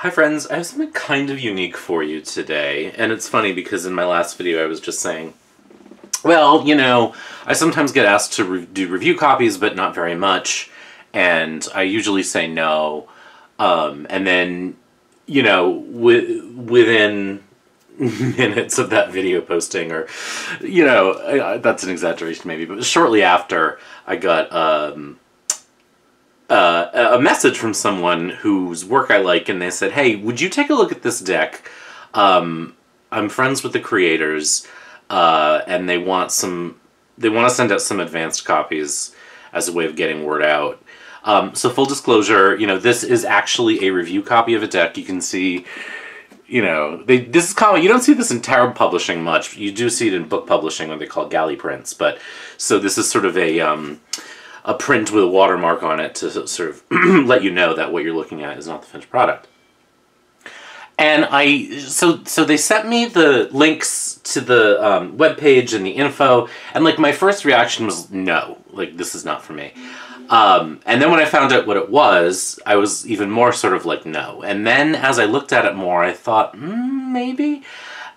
Hi friends, I have something kind of unique for you today, and it's funny because in my last video I was just saying, well, you know, I sometimes get asked to re do review copies, but not very much, and I usually say no, um, and then, you know, within minutes of that video posting, or, you know, that's an exaggeration maybe, but shortly after, I got, um, uh, a message from someone whose work I like, and they said, "Hey, would you take a look at this deck? Um, I'm friends with the creators, uh, and they want some. They want to send out some advanced copies as a way of getting word out." Um, so full disclosure, you know, this is actually a review copy of a deck. You can see, you know, they this is common. You don't see this in tarot publishing much. You do see it in book publishing, when they call galley prints. But so this is sort of a um, a print with a watermark on it to sort of let you know that what you're looking at is not the finished product. And I, so so they sent me the links to the um, web page and the info, and like my first reaction was no, like this is not for me. Um, and then when I found out what it was, I was even more sort of like no. And then as I looked at it more, I thought mm, maybe.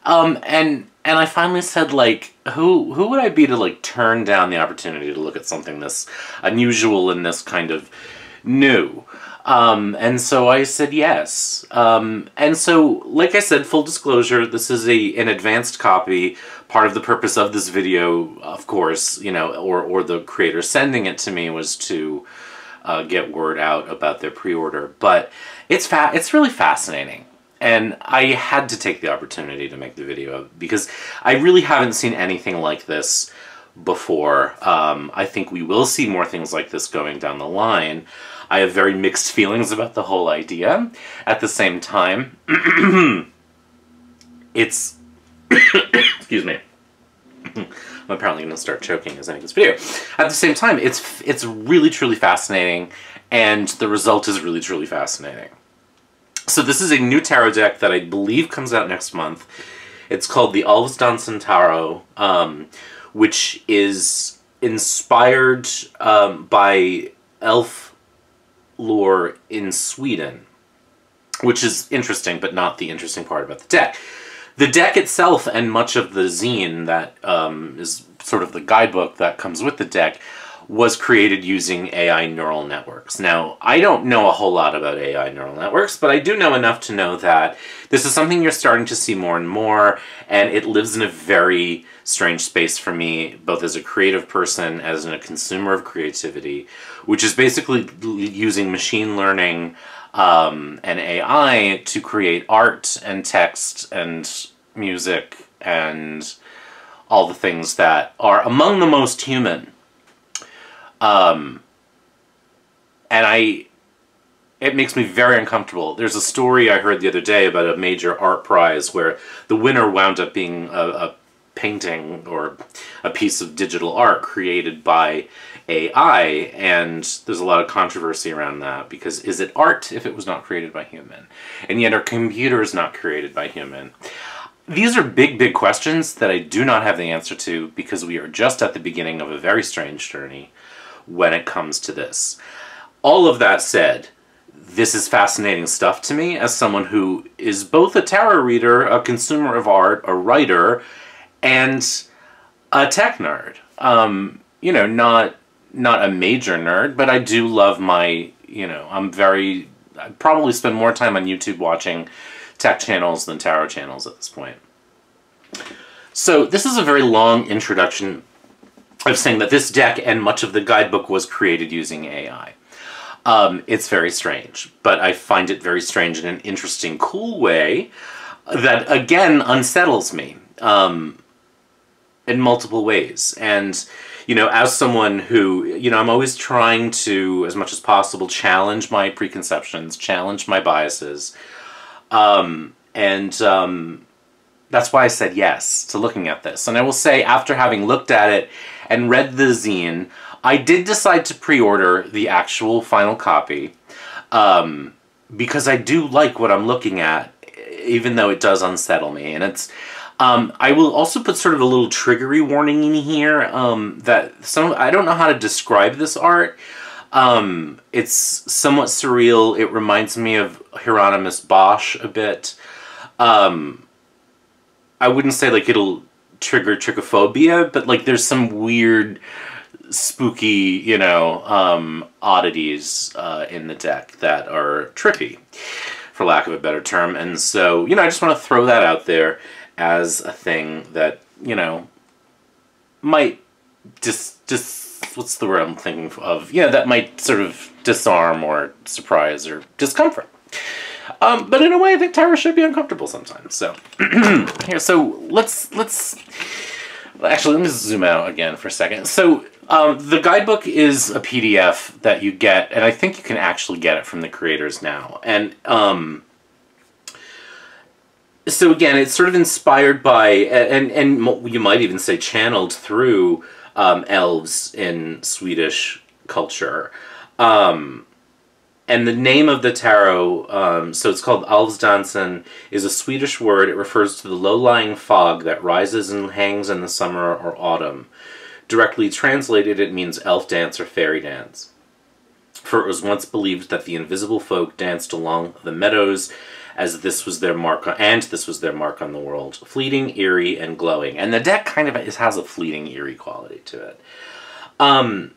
Um, and and I finally said like, who who would I be to like turn down the opportunity to look at something this unusual and this kind of new? Um, and so I said yes. Um, and so, like I said, full disclosure, this is a an advanced copy. Part of the purpose of this video, of course, you know, or or the creator sending it to me was to uh, get word out about their pre-order. But it's fa- it's really fascinating and I had to take the opportunity to make the video because I really haven't seen anything like this before. Um, I think we will see more things like this going down the line. I have very mixed feelings about the whole idea. At the same time, it's... excuse me. I'm apparently going to start choking as I make this video. At the same time, it's it's really truly fascinating, and the result is really truly fascinating. So this is a new tarot deck that I believe comes out next month. It's called the Alvsdansen Tarot, um, which is inspired um, by elf lore in Sweden, which is interesting, but not the interesting part about the deck. The deck itself and much of the zine that um, is sort of the guidebook that comes with the deck was created using AI neural networks. Now, I don't know a whole lot about AI neural networks, but I do know enough to know that this is something you're starting to see more and more, and it lives in a very strange space for me, both as a creative person, as a consumer of creativity, which is basically using machine learning um, and AI to create art and text and music and all the things that are among the most human um, and I, it makes me very uncomfortable. There's a story I heard the other day about a major art prize where the winner wound up being a, a painting or a piece of digital art created by AI, and there's a lot of controversy around that because is it art if it was not created by human? And yet our computer is not created by human. These are big, big questions that I do not have the answer to because we are just at the beginning of a very strange journey when it comes to this. All of that said, this is fascinating stuff to me as someone who is both a tarot reader, a consumer of art, a writer, and a tech nerd. Um, you know, not not a major nerd, but I do love my, you know, I'm very, I probably spend more time on YouTube watching tech channels than tarot channels at this point. So this is a very long introduction of saying that this deck and much of the guidebook was created using AI. Um, it's very strange, but I find it very strange in an interesting, cool way that, again, unsettles me um, in multiple ways. And, you know, as someone who, you know, I'm always trying to, as much as possible, challenge my preconceptions, challenge my biases. Um, and um, that's why I said yes to looking at this. And I will say, after having looked at it and read the zine, I did decide to pre-order the actual final copy um, because I do like what I'm looking at, even though it does unsettle me. And it's, um, I will also put sort of a little triggery warning in here um, that some, I don't know how to describe this art, Um, it's somewhat surreal. It reminds me of Hieronymus Bosch a bit. Um, I wouldn't say like it'll trigger trypophobia, but like there's some weird, spooky, you know, um, oddities uh, in the deck that are trippy, for lack of a better term. And so, you know, I just want to throw that out there as a thing that, you know, might just, just, what's the word I'm thinking of? Yeah, that might sort of disarm or surprise or discomfort. Um, but in a way, I think tarot should be uncomfortable sometimes. So, here, so let's let's actually let me zoom out again for a second. So, um, the guidebook is a PDF that you get, and I think you can actually get it from the creators now. And um, so again, it's sort of inspired by, and and you might even say channeled through um, elves in Swedish culture. Um, and the name of the tarot, um, so it's called Alvsdansen, is a Swedish word. It refers to the low-lying fog that rises and hangs in the summer or autumn. Directly translated, it means elf dance or fairy dance. For it was once believed that the invisible folk danced along the meadows as this was their mark on, and this was their mark on the world. Fleeting, eerie, and glowing. And the deck kind of has a fleeting, eerie quality to it. Um,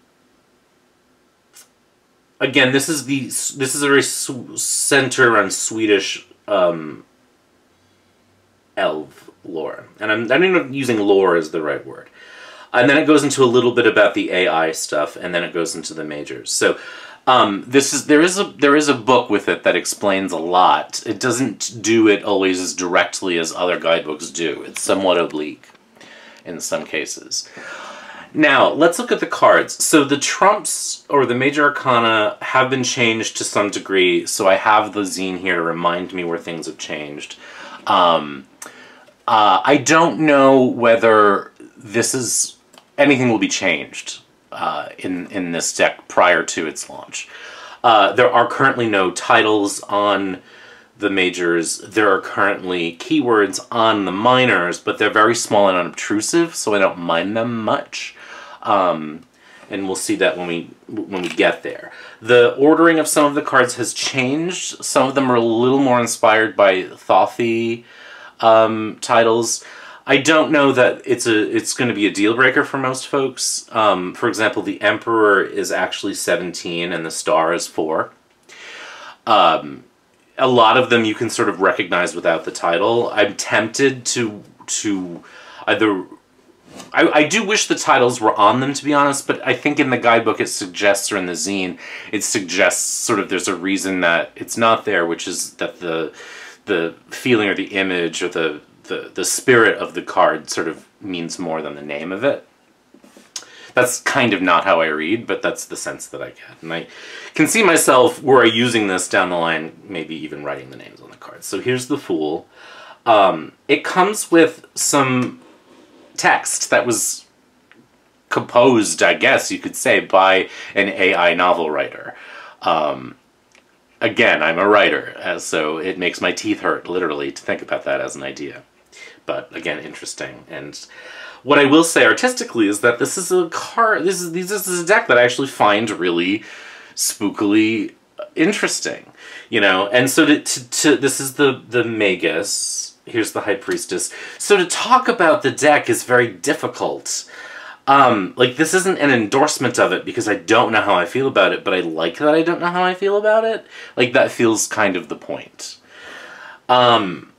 again, this is the this is a very center on Swedish um, elf lore, and I'm I don't know using lore as the right word. And then it goes into a little bit about the AI stuff, and then it goes into the majors. So um, this is there is a there is a book with it that explains a lot. It doesn't do it always as directly as other guidebooks do. It's somewhat oblique in some cases. Now, let's look at the cards. So the trumps, or the major arcana, have been changed to some degree, so I have the zine here to remind me where things have changed. Um, uh, I don't know whether this is... anything will be changed uh, in, in this deck prior to its launch. Uh, there are currently no titles on the majors. There are currently keywords on the minors, but they're very small and unobtrusive, so I don't mind them much. Um, and we'll see that when we when we get there. The ordering of some of the cards has changed. Some of them are a little more inspired by Thothi um, titles. I don't know that it's a it's going to be a deal breaker for most folks. Um, for example, the Emperor is actually 17 and the Star is 4. Um, a lot of them you can sort of recognize without the title. I'm tempted to to either I, I do wish the titles were on them, to be honest, but I think in the guidebook it suggests, or in the zine, it suggests sort of there's a reason that it's not there, which is that the the feeling or the image or the, the, the spirit of the card sort of means more than the name of it. That's kind of not how I read, but that's the sense that I get. And I can see myself, were I using this down the line, maybe even writing the names on the cards. So here's the Fool. Um, it comes with some text that was composed, I guess you could say, by an AI novel writer. Um, again, I'm a writer, uh, so it makes my teeth hurt, literally, to think about that as an idea. But again, interesting. And what I will say artistically is that this is a card. This is this is a deck that I actually find really spookily interesting. You know, and so to, to, to this is the the Magus here's the High Priestess. So to talk about the deck is very difficult. Um, like, this isn't an endorsement of it because I don't know how I feel about it, but I like that I don't know how I feel about it. Like, that feels kind of the point. Um,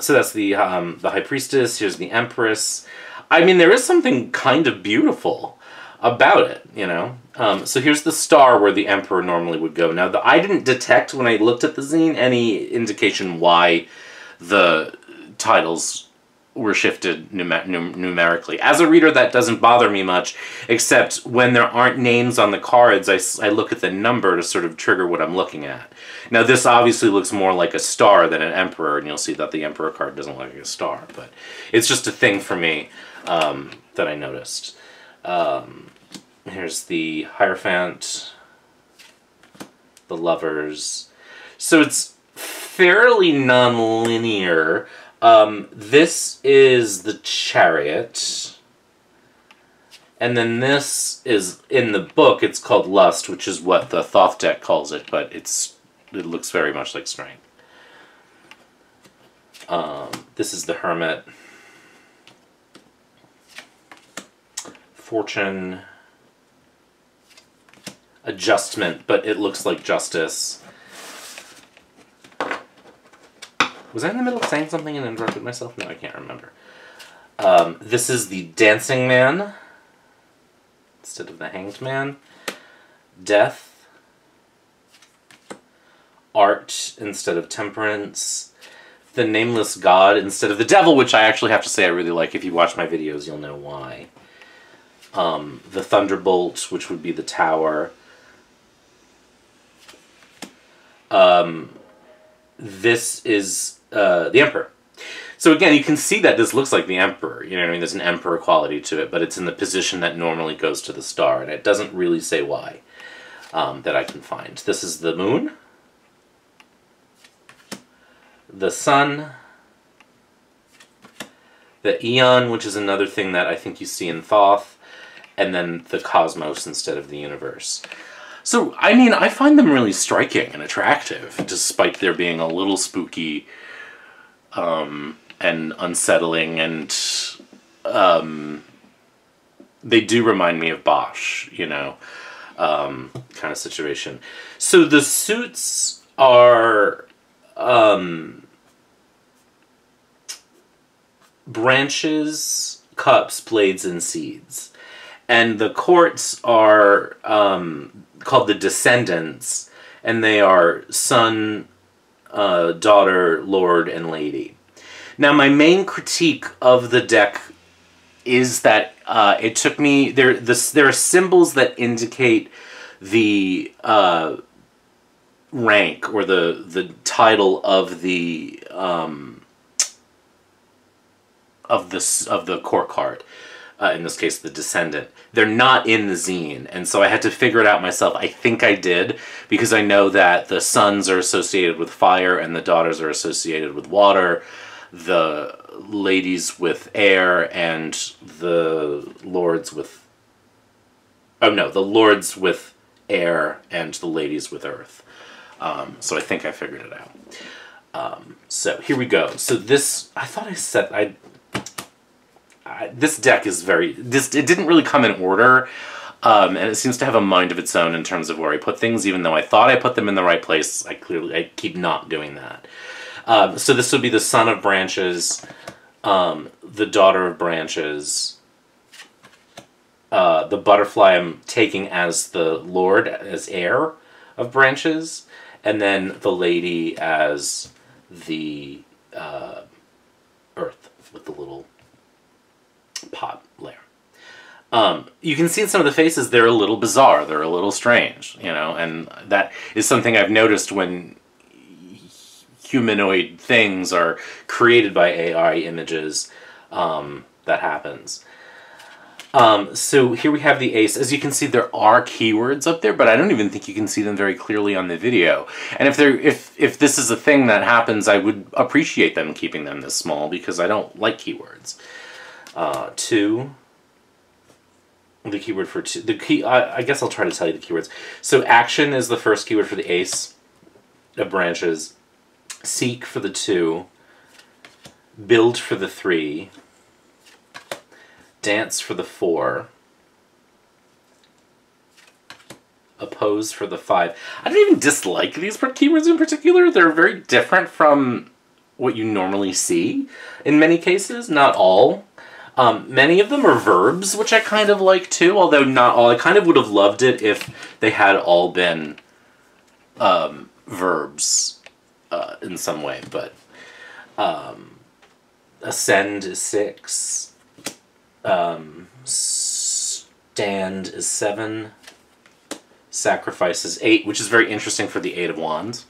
so that's the, um, the High Priestess, here's the Empress. I mean, there is something kind of beautiful about it, you know? Um, so here's the star where the Emperor normally would go. Now, the, I didn't detect when I looked at the zine any indication why the titles were shifted numer num numerically. As a reader, that doesn't bother me much, except when there aren't names on the cards, I, I look at the number to sort of trigger what I'm looking at. Now, this obviously looks more like a star than an emperor, and you'll see that the emperor card doesn't look like a star, but it's just a thing for me um, that I noticed. Um, here's the Hierophant, the Lovers. So it's fairly non-linear. Um, this is the chariot. and then this is in the book. It's called Lust, which is what the Thoth deck calls it, but it's it looks very much like Strength. Um, this is the Hermit. Fortune. Adjustment, but it looks like Justice. Was I in the middle of saying something and interrupted myself? No, I can't remember. Um, this is the Dancing Man instead of the Hanged Man. Death. Art instead of Temperance. The Nameless God instead of the Devil, which I actually have to say I really like. If you watch my videos, you'll know why. Um, the Thunderbolt, which would be the Tower. Um, this is uh, the Emperor. So again, you can see that this looks like the Emperor. You know what I mean? There's an Emperor quality to it, but it's in the position that normally goes to the star, and it doesn't really say why um, that I can find. This is the Moon, the Sun, the Aeon, which is another thing that I think you see in Thoth, and then the Cosmos instead of the Universe. So, I mean, I find them really striking and attractive, despite there being a little spooky um, and unsettling, and um, they do remind me of Bosch, you know, um, kind of situation. So the suits are um, branches, cups, blades, and seeds. And the courts are um, called the Descendants, and they are son, uh, daughter, lord, and lady. Now, my main critique of the deck is that uh, it took me there. There are symbols that indicate the uh, rank or the the title of the um, of this of the court card. Uh, in this case, the descendant. They're not in the zine, and so I had to figure it out myself. I think I did because I know that the sons are associated with fire and the daughters are associated with water, the ladies with air and the lords with. Oh no, the lords with air and the ladies with earth. Um, so I think I figured it out. Um, so here we go. So this, I thought I said I this deck is very this it didn't really come in order um, and it seems to have a mind of its own in terms of where I put things even though I thought I put them in the right place I clearly I keep not doing that. Um, so this would be the son of branches um, the daughter of branches uh, the butterfly I'm taking as the lord as air of branches and then the lady as the uh, earth with the little pot layer. Um, you can see in some of the faces they're a little bizarre, they're a little strange, you know, and that is something I've noticed when humanoid things are created by AI images. Um, that happens. Um, so here we have the ace. As you can see, there are keywords up there, but I don't even think you can see them very clearly on the video. And if they're if if this is a thing that happens, I would appreciate them keeping them this small because I don't like keywords. Uh, two. The keyword for two. The key. I, I guess I'll try to tell you the keywords. So action is the first keyword for the ace of branches. Seek for the two. Build for the three. Dance for the four. Oppose for the five. I don't even dislike these keywords in particular. They're very different from what you normally see in many cases, not all. Um, many of them are verbs, which I kind of like too, although not all. I kind of would have loved it if they had all been um, verbs uh, in some way, but um, ascend is six, um, stand is seven, sacrifice is eight, which is very interesting for the Eight of Wands.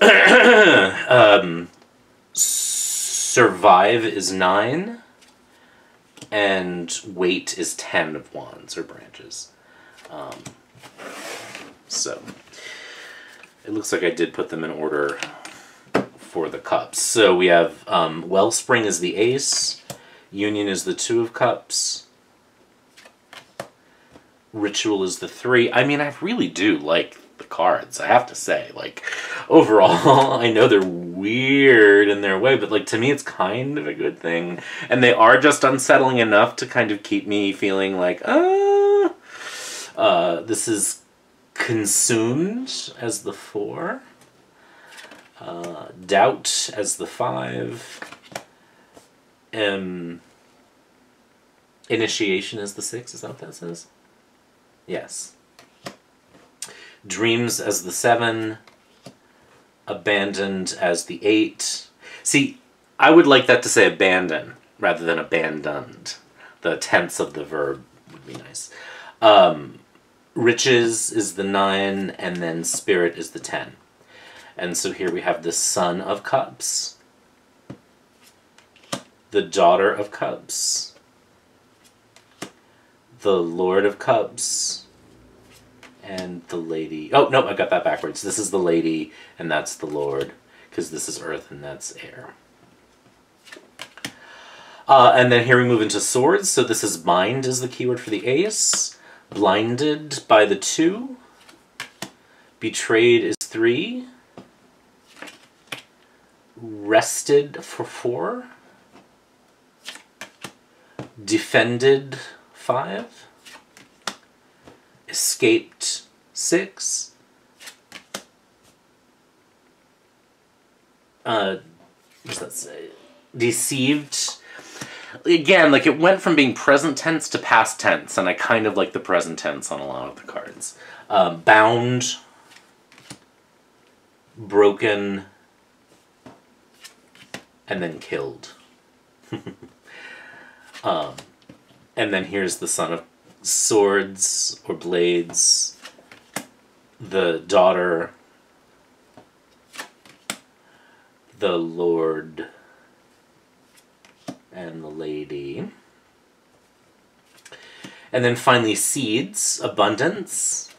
um, survive is nine and weight is 10 of wands or branches. Um, so it looks like I did put them in order for the cups. So we have um, Wellspring is the ace, Union is the two of cups, Ritual is the three. I mean, I really do like the cards, I have to say. Like, overall, I know they're weird in their way, but like to me, it's kind of a good thing. And they are just unsettling enough to kind of keep me feeling like, uh, uh this is consumed as the four, uh, doubt as the five, um, initiation as the six. Is that what that says? Yes. Dreams as the seven, abandoned as the eight. See, I would like that to say abandon rather than abandoned. The tense of the verb would be nice. Um, riches is the nine, and then spirit is the ten. And so here we have the Son of Cups, the Daughter of Cups, the Lord of Cups, and the Lady. Oh, no, I got that backwards. This is the Lady, and that's the Lord, because this is Earth and that's air. Uh, and then here we move into swords. So this is mind is the keyword for the ace. Blinded by the two. Betrayed is three. Rested for four. Defended five. Escaped six. Uh, what does that say? Deceived again, like it went from being present tense to past tense, and I kind of like the present tense on a lot of the cards. Um, bound, broken, and then killed. um, and then here's the son of swords or blades, the daughter, the lord and the lady. And then finally, seeds, abundance,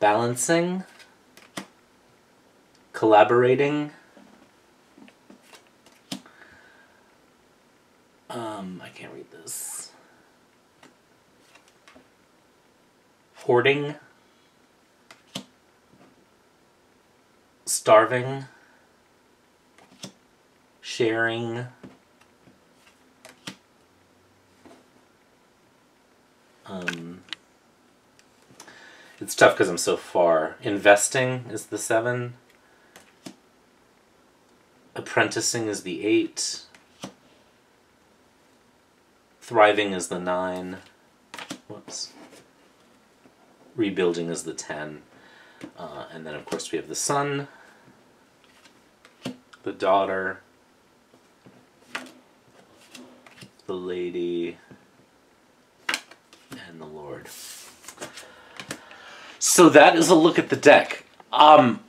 balancing, collaborating. Um, I can't read this. Hoarding, starving, sharing. Um, it's tough because I'm so far. Investing is the seven. Apprenticing is the eight. Thriving is the nine. Whoops. Rebuilding is the ten. Uh, and then, of course, we have the son, the daughter, the lady, and the Lord. So that is a look at the deck. Um,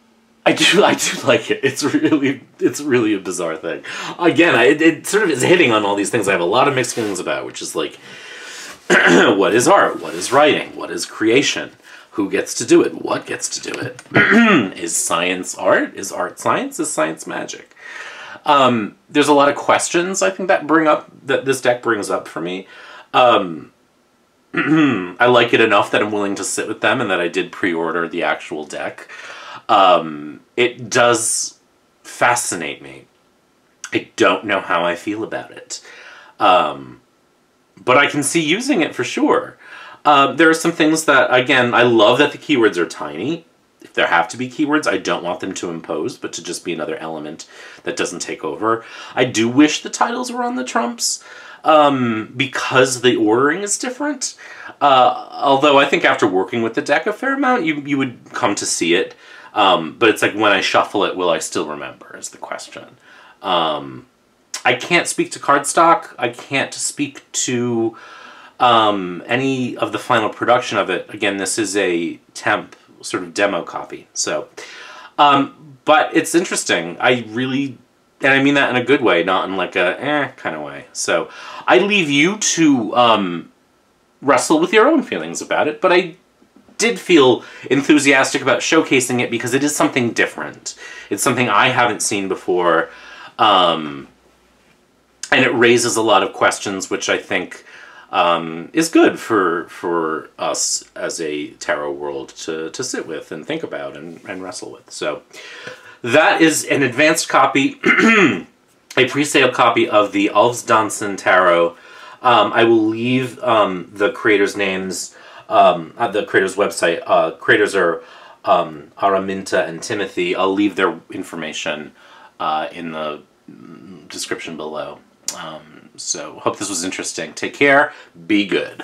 I do, I do like it. It's really, it's really a bizarre thing. Again, I, it sort of is hitting on all these things I have a lot of mixed feelings about, which is like, what is art? What is writing? What is creation? Who gets to do it? What gets to do it? is science art? Is art science? Is science magic? Um, there's a lot of questions I think that bring up that this deck brings up for me. Um, I like it enough that I'm willing to sit with them and that I did pre-order the actual deck. Um, it does fascinate me. I don't know how I feel about it. Um, but I can see using it for sure. Uh, there are some things that, again, I love that the keywords are tiny. If there have to be keywords, I don't want them to impose, but to just be another element that doesn't take over. I do wish the titles were on the trumps um, because the ordering is different. Uh, although I think after working with the deck a fair amount, you, you would come to see it. Um, but it's like when I shuffle it, will I still remember is the question. Um, I can't speak to cardstock. I can't speak to um, any of the final production of it. Again, this is a temp sort of demo copy. So, um, but it's interesting. I really and I mean that in a good way, not in like a eh kind of way. So I leave you to um, wrestle with your own feelings about it, but I did feel enthusiastic about showcasing it because it is something different. It's something I haven't seen before, um, and it raises a lot of questions, which I think um, is good for for us as a tarot world to, to sit with and think about and, and wrestle with. So that is an advanced copy, a pre-sale copy of the Alvsdansen Tarot. Um, I will leave um, the creators' names um, at the creators' website. Uh, creators are um, Araminta and Timothy. I'll leave their information uh, in the description below. Um, so, hope this was interesting. Take care. Be good.